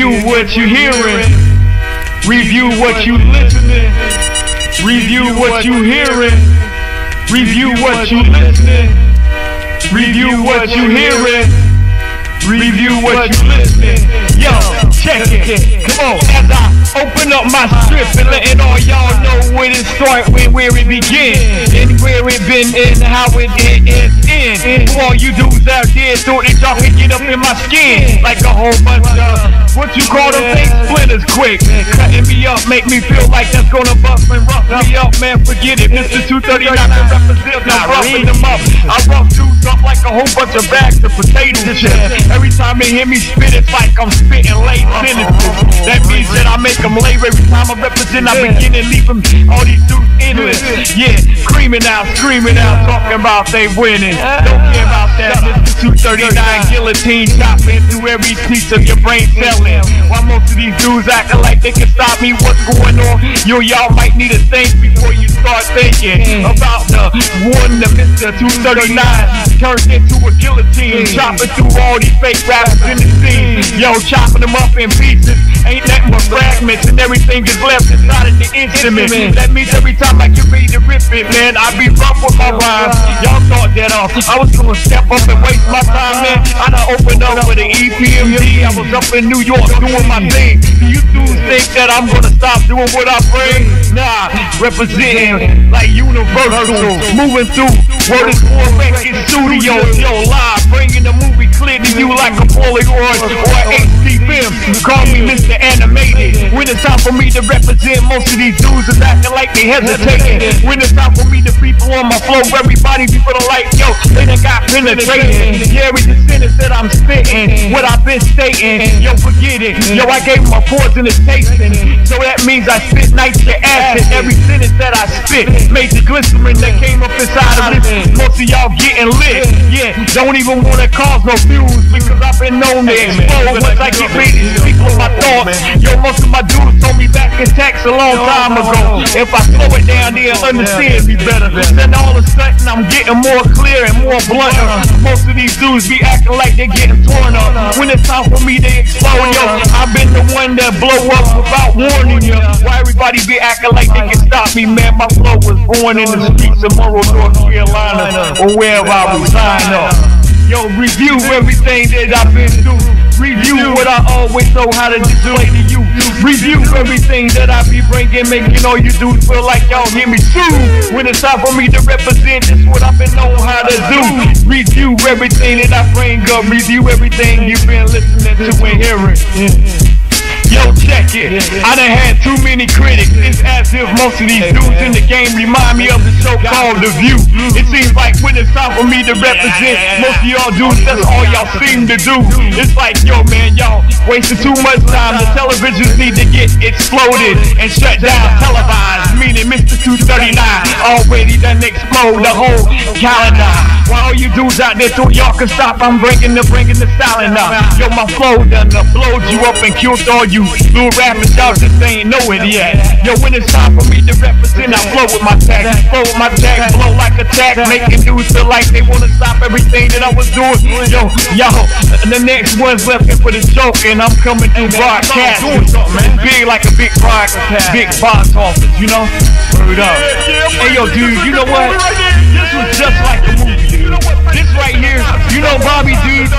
what you hearing. Review what you listening. Review what you hearing. Review what you listening. Review what you hearing. Review what you listening. Yo, check it. Come on, as I open up my script and letting all y'all know where it start, when where it begin, and where it been, and how it ends in. For all you dudes out there, thought that y'all could get up in my skin like a whole bunch of what you call them things splinters quick. Cutting me up, make me feel like that's gonna bust and rough me up, man. Forget it. Mr. 239 can represent, roughing them up. I rough dudes up like a whole bunch of bags of potato chips. Every time they hear me spit, it's like I'm spitting late sentences. That means that I make them late every time I represent. I begin and leave them all these dudes endless. Yeah, screaming out, screaming out, talking about they winning. Don't care about that, Mr. 239 guillotine chopping through every piece of your brain selling. While most of these dudes acting like they can stop me, what's going on? Yo, y'all might need to think before you start thinking hmm. about the one that Mr. 239 turned into a guillotine, hmm. chopping through all these fake rappers in the scene. Yo, chopping them up in pieces, ain't nothing but fragments, and everything is left inside of the instrument. That means every time I get ready to rip it, man, I be rough with my rhymes. Y'all thought that off. I was gonna step up and waste my time, man. I done opened up with an EPMD. I was up in New York doing my thing. Do you dudes think that I'm gonna stop doing what I bring? Nah, representing like Universal, moving through. Word is more record studios, yo, live, bringing the movie to you like a Polaroid or HD film. Call me Mr. Animated. When it's time for me to represent, most of these dudes is acting like they hesitating. When it's time for me to people on my flow, everybody be for the light, yo, they done got penetrating. Yeah, every sentence that I'm spitting, what I've been stating, yo, forget it. Yo, I gave my poison a tasting, so that means I spit nitric acid. Every sentence that spit. Made the glycerin that came up inside of this. Most of y'all getting lit, yeah, don't even wanna cause no fuse because I've been known to explode once I get ready to speak with my thoughts. Yo, most of my dudes told me back in text a long time ago. If I slow it down, they'll understand me better. Then all of a sudden I'm getting more clear and more blunt. Uh. Most of these dudes be acting like they're getting torn up. When it's time for me to explode, yo, I've been the one that blow up without warning you. Why everybody be acting like they can stop me, man? My flow was born in the streets of Monroe, North Carolina, or wherever I reside. Up. Yo, review everything that I've been through. Review what I always know how to display to you. Review everything that I be bringing, making all you dudes feel like y'all hear me too. When it's time for me to represent, this what I've been known how to do. Review everything that I bring up. Review everything you've been listening to and hearing. Yo, check it. I done had too many critics. It's as if most of these dudes in the game remind me of the show called The View. Mm-hmm. It seems like when it's time for me to represent, most of y'all dudes, that's all y'all seem to do. It's like, yo, man, y'all wasting too much time. The televisions need to get exploded and shut down, televised. Meaning Mr. 239 already done explode the whole calendar. All you dudes out there thought y'all can stop, I'm bringing the bringing the silent up. Yo, my flow done up, blowed you up and killed all you little rappers y'all just ain't know it yet. Yo, when it's time for me to represent, I flow with my tag, flow with my tag, blow like a tag, making dudes feel like they wanna stop everything that I was doing. Yo, yo, and the next one's looking for the joke, and I'm coming through broadcast. Big like a big broadcast, big box office, you know? Word up. Hey, yo, dude, you know what? This was just like a movie. This right here, you know, Bobby, dude.